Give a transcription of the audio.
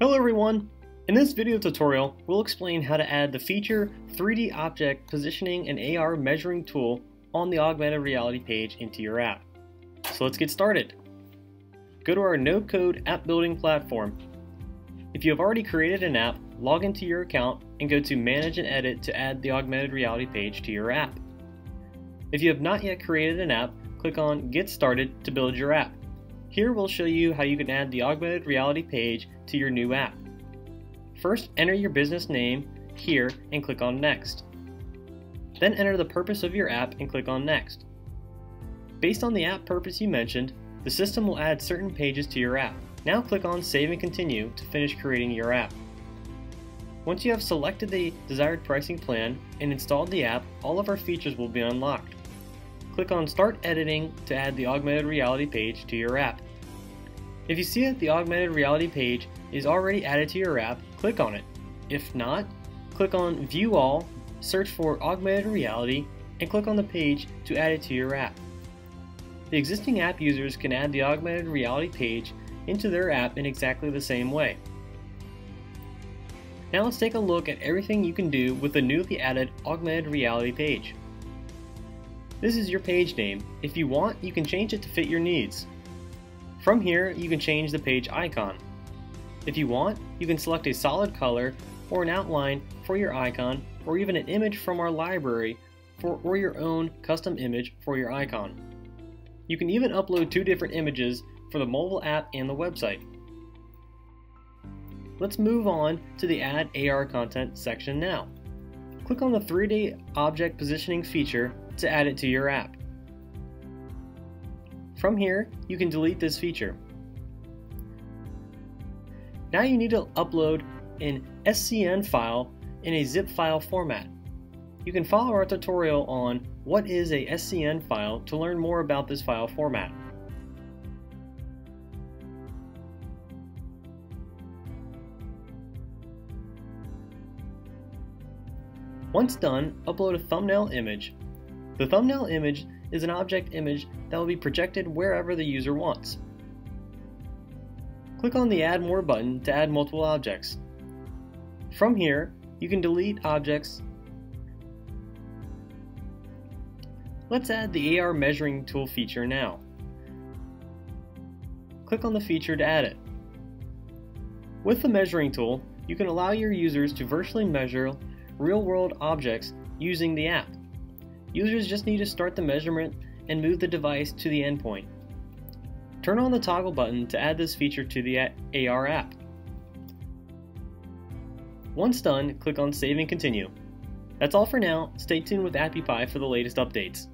Hello everyone! In this video tutorial, we'll explain how to add the feature 3D Object Positioning and AR Measuring tool on the augmented reality page into your app. So let's get started. Go to our no-code app building platform. If you have already created an app, log into your account and go to Manage and Edit to add the augmented reality page to your app. If you have not yet created an app, click on Get Started to build your app. Here we'll show you how you can add the augmented reality page to your new app. First, enter your business name here and click on Next. Then enter the purpose of your app and click on Next. Based on the app purpose you mentioned, the system will add certain pages to your app. Now click on Save and Continue to finish creating your app. Once you have selected the desired pricing plan and installed the app, all of our features will be unlocked. Click on Start Editing to add the augmented reality page to your app. If you see that the augmented reality page is already added to your app, click on it. If not, click on View All, search for Augmented Reality, and click on the page to add it to your app. The existing app users can add the augmented reality page into their app in exactly the same way. Now let's take a look at everything you can do with the newly added augmented reality page. This is your page name. If you want, you can change it to fit your needs. From here, you can change the page icon. If you want, you can select a solid color or an outline for your icon or even an image from our library for, or your own custom image for your icon. You can even upload two different images for the mobile app and the website. Let's move on to the Add AR Content section now. Click on the 3D Object Positioning feature to add it to your app. From here, you can delete this feature. Now you need to upload an SCN file in a zip file format. You can follow our tutorial on what is a SCN file to learn more about this file format. Once done, upload a thumbnail image the thumbnail image is an object image that will be projected wherever the user wants. Click on the Add More button to add multiple objects. From here, you can delete objects. Let's add the AR measuring tool feature now. Click on the feature to add it. With the measuring tool, you can allow your users to virtually measure real-world objects using the app. Users just need to start the measurement and move the device to the endpoint. Turn on the toggle button to add this feature to the AR app. Once done, click on Save and Continue. That's all for now. Stay tuned with AppyPie for the latest updates.